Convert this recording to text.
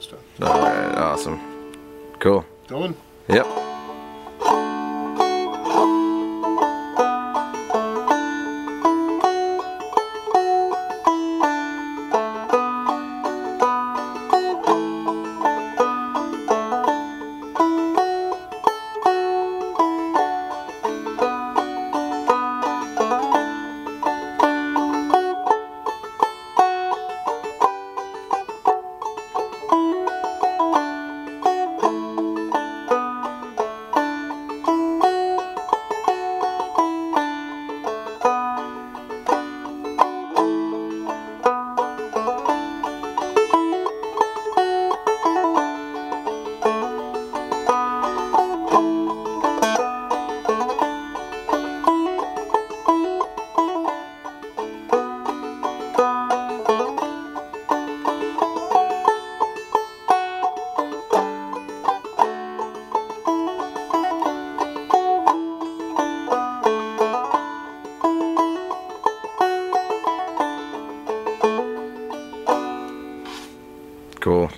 this time. All right, awesome. Cool. Going? Yep. Cool.